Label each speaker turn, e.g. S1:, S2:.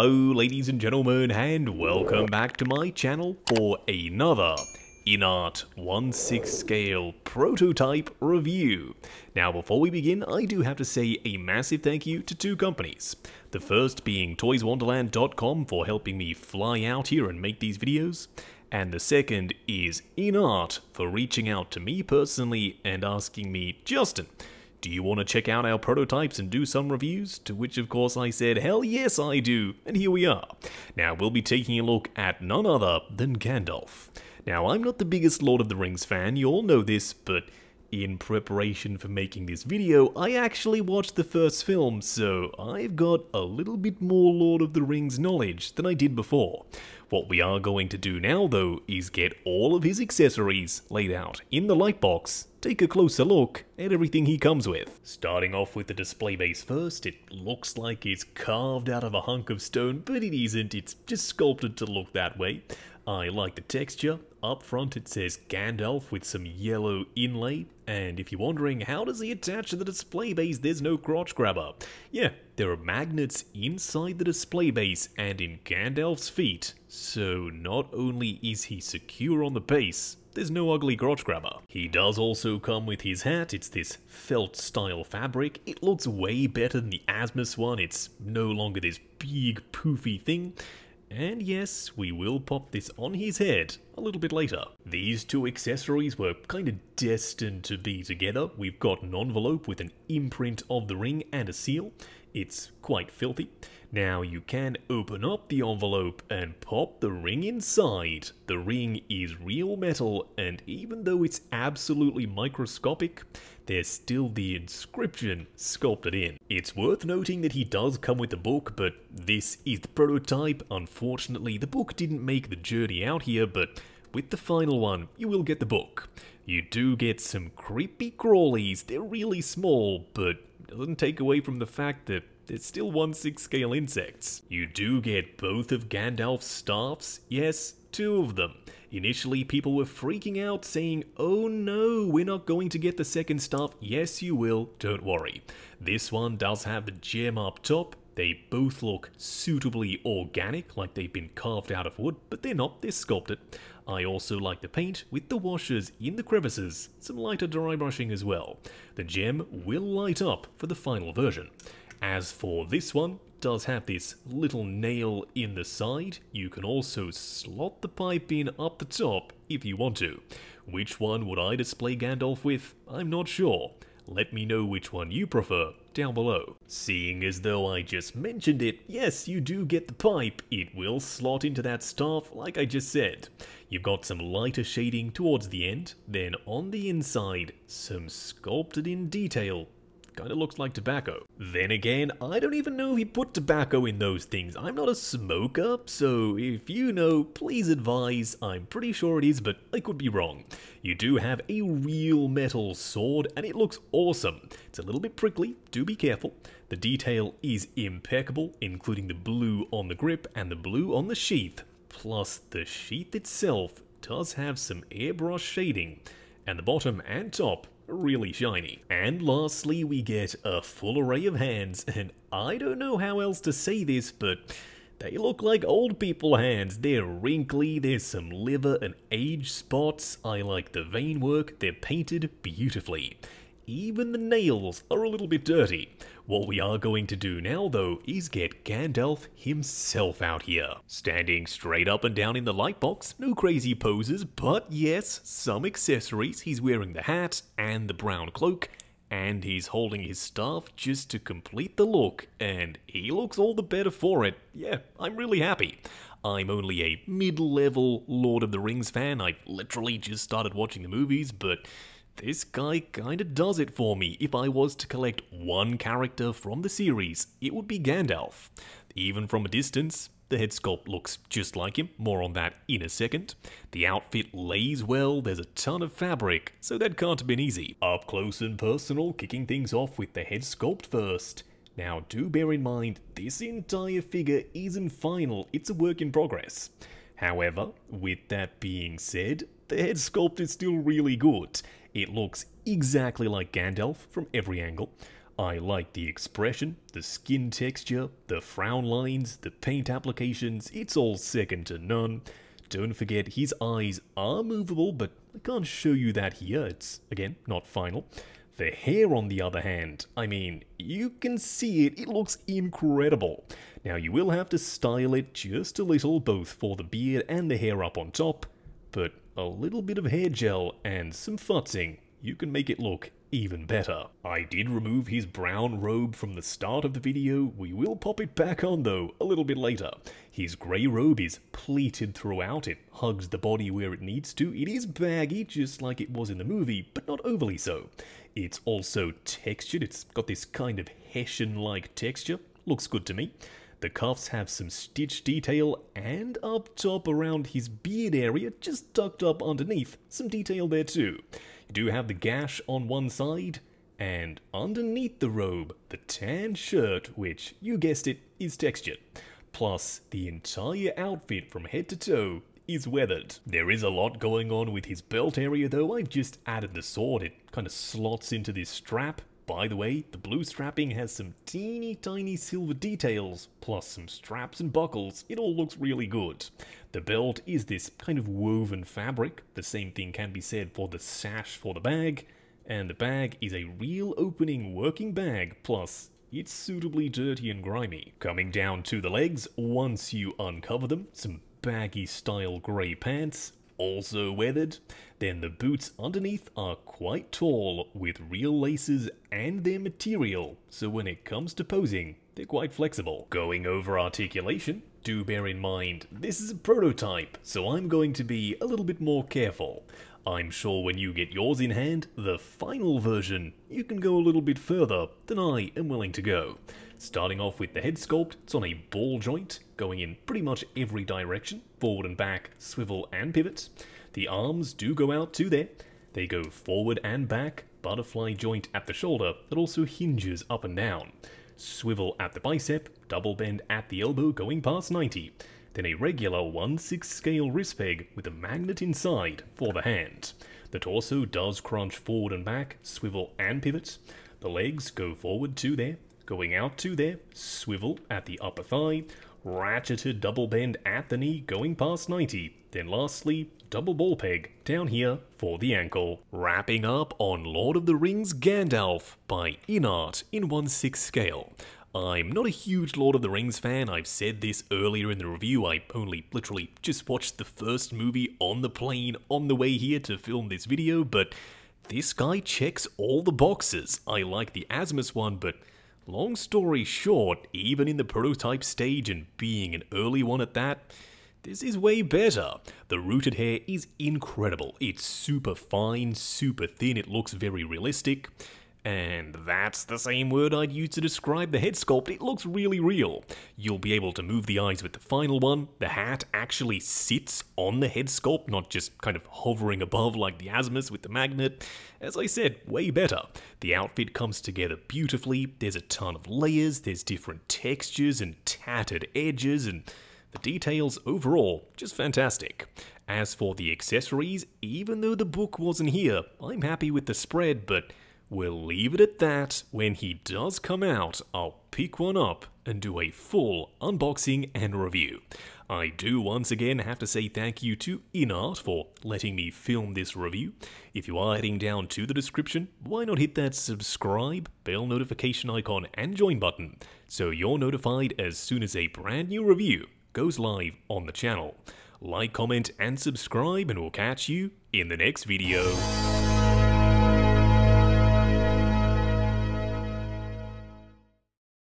S1: Hello ladies and gentlemen and welcome back to my channel for another InArt 1-6 scale prototype review. Now before we begin I do have to say a massive thank you to two companies. The first being toyswonderland.com for helping me fly out here and make these videos. And the second is InArt for reaching out to me personally and asking me, Justin, do you want to check out our prototypes and do some reviews? To which of course I said, hell yes I do, and here we are. Now we'll be taking a look at none other than Gandalf. Now I'm not the biggest Lord of the Rings fan, you all know this, but in preparation for making this video, I actually watched the first film, so I've got a little bit more Lord of the Rings knowledge than I did before. What we are going to do now though is get all of his accessories laid out in the lightbox, take a closer look at everything he comes with. Starting off with the display base first, it looks like it's carved out of a hunk of stone, but it isn't, it's just sculpted to look that way. I like the texture. Up front it says Gandalf with some yellow inlay, and if you're wondering how does he attach to the display base, there's no crotch grabber. Yeah, there are magnets inside the display base and in Gandalf's feet, so not only is he secure on the base, there's no ugly crotch grabber. He does also come with his hat, it's this felt style fabric. It looks way better than the Asmus one, it's no longer this big poofy thing. And yes, we will pop this on his head a little bit later. These two accessories were kind of destined to be together. We've got an envelope with an imprint of the ring and a seal. It's quite filthy. Now you can open up the envelope and pop the ring inside. The ring is real metal and even though it's absolutely microscopic, there's still the inscription sculpted in. It's worth noting that he does come with the book, but this is the prototype. Unfortunately, the book didn't make the journey out here, but with the final one, you will get the book. You do get some creepy crawlies, they're really small, but doesn't take away from the fact that it's still 1-6 scale insects. You do get both of Gandalf's staffs, yes, two of them. Initially, people were freaking out, saying, oh no, we're not going to get the second staff. Yes, you will, don't worry. This one does have the gem up top, they both look suitably organic, like they've been carved out of wood, but they're not, they're sculpted. I also like the paint with the washers in the crevices, some lighter dry brushing as well. The gem will light up for the final version. As for this one, does have this little nail in the side. You can also slot the pipe in up the top if you want to. Which one would I display Gandalf with? I'm not sure. Let me know which one you prefer down below. Seeing as though I just mentioned it, yes, you do get the pipe. It will slot into that staff like I just said. You've got some lighter shading towards the end, then on the inside, some sculpted in detail Kinda looks like tobacco. Then again, I don't even know if he put tobacco in those things. I'm not a smoker, so if you know, please advise. I'm pretty sure it is, but I could be wrong. You do have a real metal sword, and it looks awesome. It's a little bit prickly, do be careful. The detail is impeccable, including the blue on the grip and the blue on the sheath. Plus, the sheath itself does have some airbrush shading, and the bottom and top really shiny. And lastly, we get a full array of hands, and I don't know how else to say this, but they look like old people hands. They're wrinkly, there's some liver and age spots. I like the vein work, they're painted beautifully. Even the nails are a little bit dirty. What we are going to do now, though, is get Gandalf himself out here. Standing straight up and down in the light box, no crazy poses, but yes, some accessories. He's wearing the hat and the brown cloak, and he's holding his staff just to complete the look, and he looks all the better for it. Yeah, I'm really happy. I'm only a mid-level Lord of the Rings fan, I've literally just started watching the movies, but this guy kinda does it for me. If I was to collect one character from the series, it would be Gandalf. Even from a distance, the head sculpt looks just like him, more on that in a second. The outfit lays well, there's a ton of fabric, so that can't have been easy. Up close and personal, kicking things off with the head sculpt first. Now do bear in mind, this entire figure isn't final, it's a work in progress. However, with that being said, the head sculpt is still really good. It looks exactly like Gandalf from every angle. I like the expression, the skin texture, the frown lines, the paint applications, it's all second to none. Don't forget his eyes are movable, but I can't show you that here, it's, again, not final. The hair, on the other hand, I mean, you can see it, it looks incredible. Now, you will have to style it just a little, both for the beard and the hair up on top, but a little bit of hair gel and some futzing, you can make it look even better. I did remove his brown robe from the start of the video, we will pop it back on though, a little bit later. His grey robe is pleated throughout, it hugs the body where it needs to, it is baggy just like it was in the movie, but not overly so. It's also textured, it's got this kind of Hessian-like texture, looks good to me. The cuffs have some stitch detail, and up top around his beard area, just tucked up underneath, some detail there too. You do have the gash on one side, and underneath the robe, the tan shirt, which, you guessed it, is textured. Plus, the entire outfit from head to toe is weathered. There is a lot going on with his belt area though, I've just added the sword, it kind of slots into this strap, by the way, the blue strapping has some teeny tiny silver details, plus some straps and buckles. It all looks really good. The belt is this kind of woven fabric. The same thing can be said for the sash for the bag. And the bag is a real opening working bag, plus it's suitably dirty and grimy. Coming down to the legs, once you uncover them, some baggy style grey pants, also weathered, then the boots underneath are quite tall with real laces and their material, so when it comes to posing, they're quite flexible. Going over articulation, do bear in mind this is a prototype, so I'm going to be a little bit more careful. I'm sure when you get yours in hand, the final version, you can go a little bit further than I am willing to go. Starting off with the head sculpt, it's on a ball joint, going in pretty much every direction, forward and back, swivel and pivot. The arms do go out to there. They go forward and back, butterfly joint at the shoulder that also hinges up and down. Swivel at the bicep, double bend at the elbow going past 90. Then a regular 1-6 scale wrist peg with a magnet inside for the hand. The torso does crunch forward and back, swivel and pivot. The legs go forward to there, Going out to there, swivel at the upper thigh, ratcheted double bend at the knee going past 90, then lastly, double ball peg down here for the ankle. Wrapping up on Lord of the Rings Gandalf by Inart in 1-6 scale. I'm not a huge Lord of the Rings fan, I've said this earlier in the review, I only literally just watched the first movie on the plane on the way here to film this video, but this guy checks all the boxes. I like the Asmus one, but Long story short, even in the prototype stage and being an early one at that, this is way better. The rooted hair is incredible. It's super fine, super thin, it looks very realistic. And that's the same word I'd use to describe the head sculpt, it looks really real. You'll be able to move the eyes with the final one, the hat actually sits on the head sculpt, not just kind of hovering above like the Asmus with the magnet. As I said, way better. The outfit comes together beautifully, there's a ton of layers, there's different textures and tattered edges, and the details overall, just fantastic. As for the accessories, even though the book wasn't here, I'm happy with the spread, but We'll leave it at that. When he does come out, I'll pick one up and do a full unboxing and review. I do once again have to say thank you to Inart for letting me film this review. If you are heading down to the description, why not hit that subscribe, bell notification icon and join button so you're notified as soon as a brand new review goes live on the channel. Like, comment and subscribe and we'll catch you in the next video.